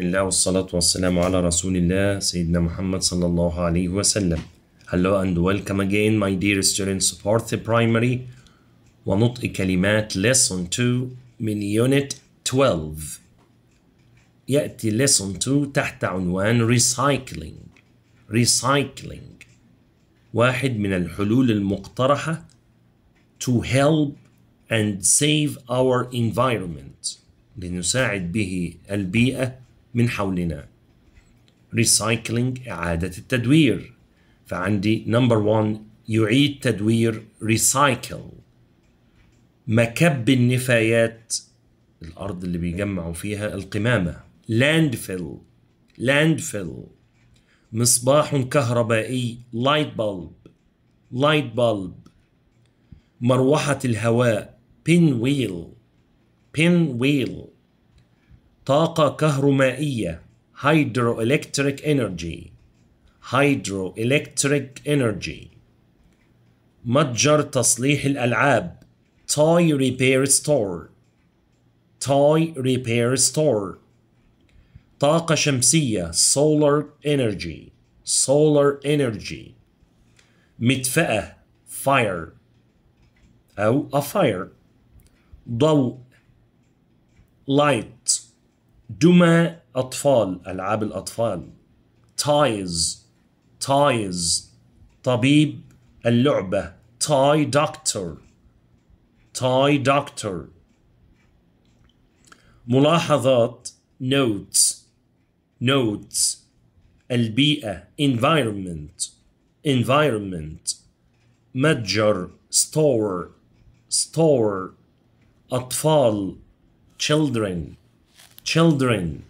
الله والصلاة والسلام على رسول الله سيدنا محمد صلى الله عليه وسلم. Hello and welcome again my dear students of fourth primary. ونطق كلمات lesson 2 من unit 12 يأتي lesson 2 تحت عنوان recycling. Recycling. واحد من الحلول المقترحة to help and save our environment. لنساعد به البيئة من حولنا. Recycling إعادة التدوير. فعندي number one يعيد تدوير recycle. مكب النفايات الأرض اللي بيجمعوا فيها القمامة. Landfill landfill. مصباح كهربائي light bulb light bulb. مروحة الهواء pinwheel pinwheel طاقة كهرومائية hydroelectric energy hydroelectric energy متجر تصليح الألعاب toy repair store toy repair store طاقة شمسية solar energy solar energy مدفأة fire أو a fire ضوء light دمى أطفال ألعاب الأطفال. Toys toys طبيب اللعبة. Toy doctor toy doctor ملاحظات. Notes. Notes. البيئة. Environment. Environment. متجر. Store. Store. أطفال. Children. children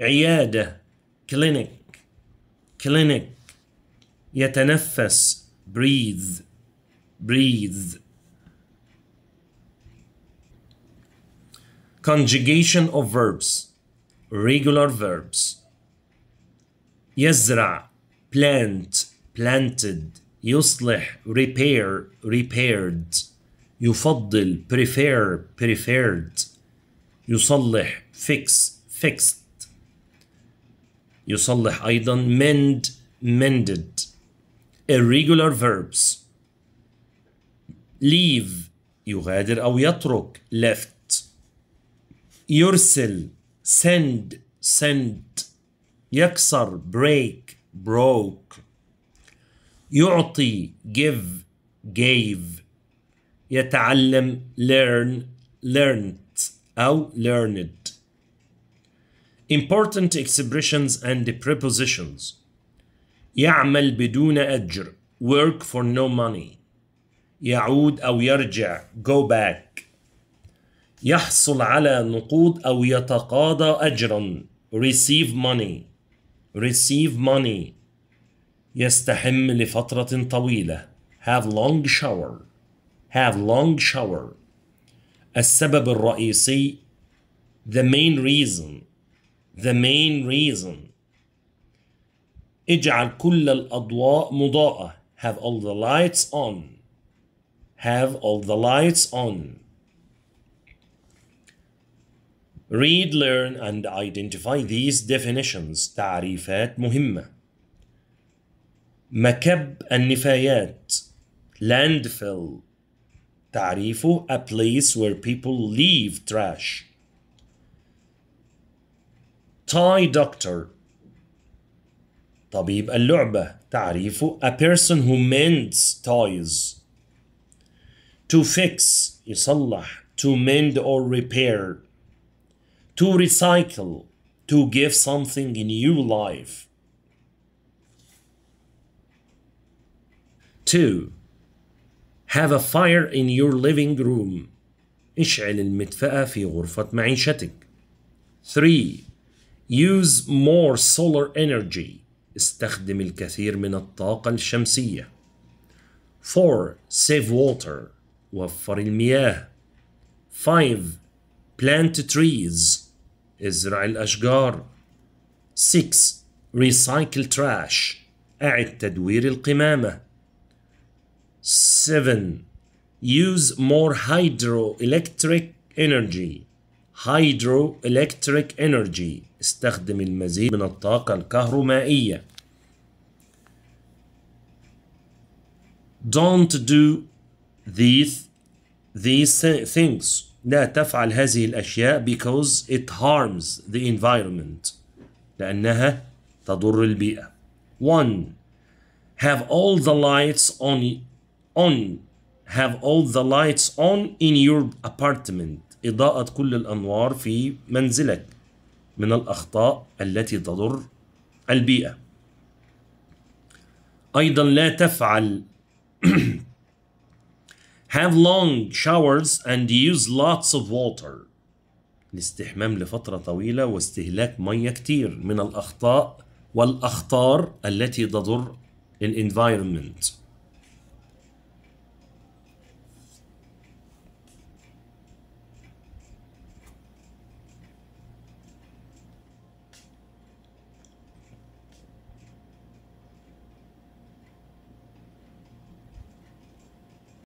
عيادة clinic clinic يتنفس breathe breathe conjugation of verbs regular verbs يزرع plant planted يصلح repair repaired يفضل prefer preferred يصلح fix fixed يصلح أيضا mend mended irregular verbs leave يغادر أو يترك left يرسل send sent يكسر break broke يعطي give gave يتعلم learn learned أو learned important expressions and prepositions يعمل بدون أجر work for no money يعود أو يرجع go back يحصل على نقود أو يتقاضى أجرا receive money receive money يستحم لفترة طويلة have long shower have long shower السبب الرئيسي the main reason the main reason اجعل كل الأضواء مضاءة have all the lights on have all the lights on read learn and identify these definitions تعريفات مهمة مكب النفايات landfill تعريفه a place where people leave trash toy doctor طبيب اللعبة تعريفه a person who mends toys to fix يصلح to mend or repair to recycle to give something new life 2 Have a fire in your living room. اشعل المدفأة في غرفة معيشتك. 3 use more solar energy. استخدم الكثير من الطاقة الشمسية. 4 save water. وفر المياه. 5 plant trees. ازرع الأشجار. 6 recycle trash. أعد تدوير القمامة. 7 use more hydroelectric energy hydroelectric energy استخدم المزيد من الطاقة الكهرومائية don't do these these things لا تفعل هذه الأشياء because it harms the environment لأنها تضر البيئة 1 have all the lights on on have all the lights on in your apartment. إضاءة كل الأنوار في منزلك من الأخطاء التي تضر البيئة. أيضا لا تفعل. Have long showers and use lots of water. الاستحمام لفترة طويلة واستهلاك مية كتير من الأخطاء والأخطار التي تضر الإنفايرمنت.